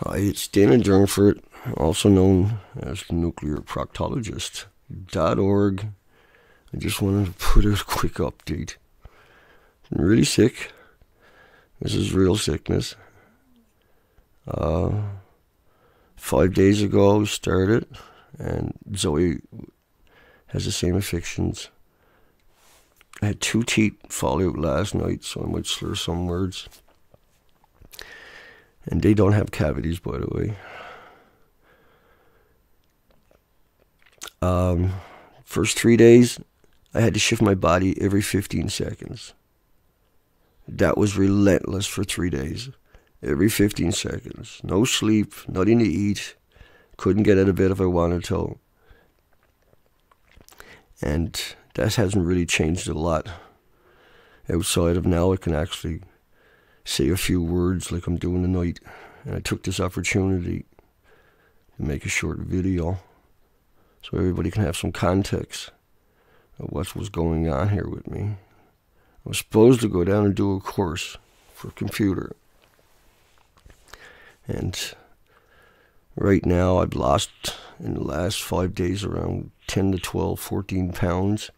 Hi, it's Dana Durnford, also known as the nuclear proctologist.org. I just wanted to put out a quick update. I'm really sick. This is real sickness. Uh, five days ago, started, and Zoie has the same afflictions. I had two teeth fall out last night, so I might slur some words. And they don't have cavities, by the way. Um, first three days, I had to shift my body every 15 seconds. That was relentless for three days. Every 15 seconds. No sleep, nothing to eat. Couldn't get out of bed if I wanted to. And that hasn't really changed a lot. Outside of now, I can actually say a few words like I'm doing tonight. And I took this opportunity to make a short video so everybody can have some context of what was going on here with me. I was supposed to go down and do a course for computer. And right now I've lost in the last five days around 10 to 12, 14 pounds.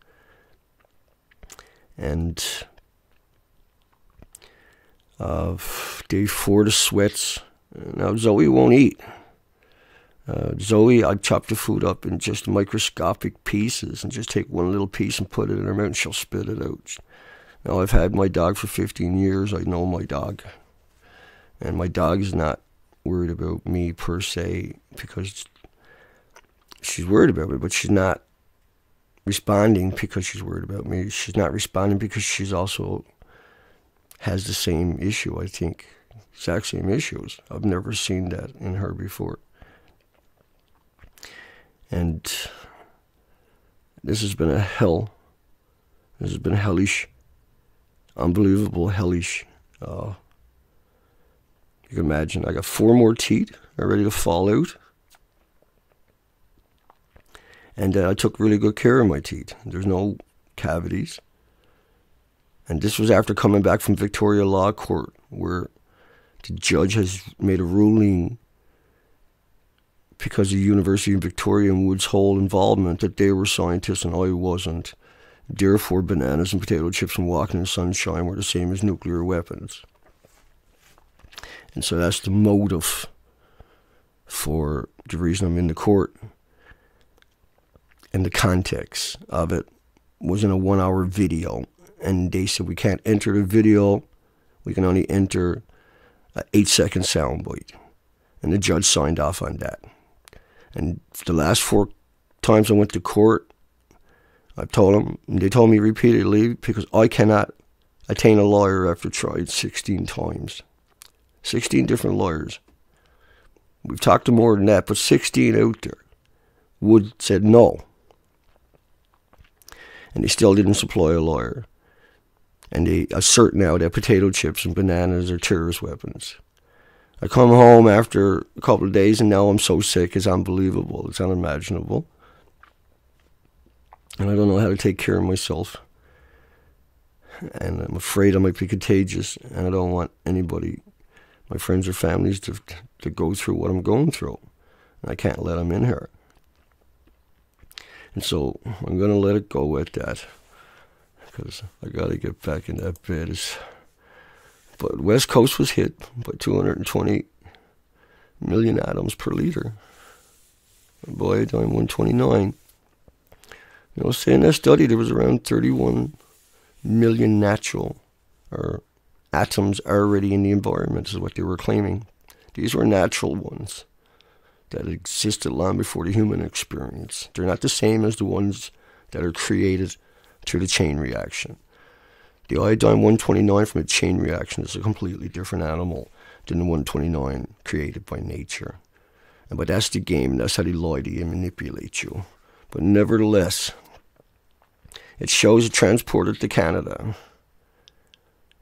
And uh, day four, the sweats. Now Zoie won't eat. Uh, Zoie, I chop the food up in just microscopic pieces and just take one little piece and put it in her mouth and she'll spit it out. Now, I've had my dog for 15 years. I know my dog. And my dog is not worried about me per se because she's worried about me, but she's not responding because she's worried about me. She's not responding because she's also has the same issue, I think. Exact same issues. I've never seen that in her before. And this has been a hell. This has been hellish. Unbelievable, hellish. Uh, you can imagine, I got four more teeth are ready to fall out. And uh, I took really good care of my teeth. There's no cavities. And this was after coming back from Victoria Law Court, where the judge has made a ruling because of the University of Victoria and Woods Hole involvement that they were scientists and I wasn't. Therefore, bananas and potato chips and walking in sunshine were the same as nuclear weapons. And so that's the motive for the reason I'm in the court. And the context of it was in a one hour video. And they said we can't enter the video, we can only enter an eight second soundbite. And the judge signed off on that. And the last four times I went to court, I told them, they told me repeatedly, because I cannot attain a lawyer after tried 16 times. 16 different lawyers. We've talked to more than that, but 16 out there. Wood said no. And they still didn't supply a lawyer. And they assert now that potato chips and bananas are terrorist weapons. I come home after a couple of days and now I'm so sick, it's unbelievable. It's unimaginable. And I don't know how to take care of myself. And I'm afraid I might be contagious, and I don't want anybody, my friends or families, to, to go through what I'm going through. And I can't let them in here. And so I'm going to let it go at that because I got to get back in that bed. But West Coast was hit by 220 million atoms per liter. iodine 129. You know, say in that study there was around 31 million natural or atoms already in the environment, is what they were claiming. These were natural ones that existed long before the human experience. They're not the same as the ones that are created through the chain reaction. The iodine 129 from a chain reaction is a completely different animal than the 129 created by nature. And, but that's the game. That's how they lie to you and manipulate you. But nevertheless, it shows it transported to Canada.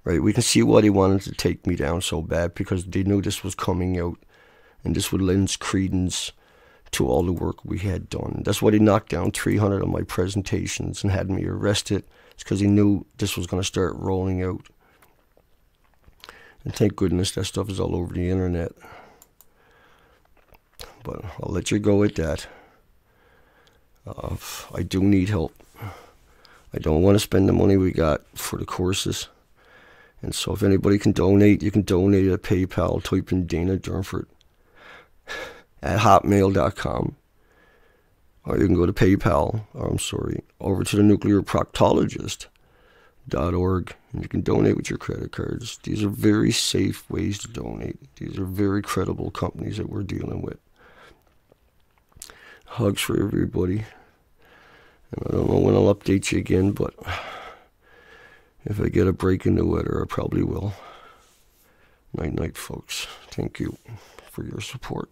Right? We can see why they wanted to take me down so bad because they knew this was coming out and this would lend credence to all the work we had done. That's why they knocked down 300 of my presentations and had me arrested it's because he knew this was going to start rolling out. And thank goodness that stuff is all over the internet. but I'll let you go at that. Uh, I do need help. I don't want to spend the money we got for the courses. And so if anybody can donate, you can donate at PayPal. Type in Dana Durnford at hotmail.com. Or you can go to PayPal, or I'm sorry, over to the nuclear proctologist.org and you can donate with your credit cards. These are very safe ways to donate. These are very credible companies that we're dealing with. Hugs for everybody. And I don't know when I'll update you again, but if I get a break in the weather, I probably will. Night night, folks. Thank you for your support.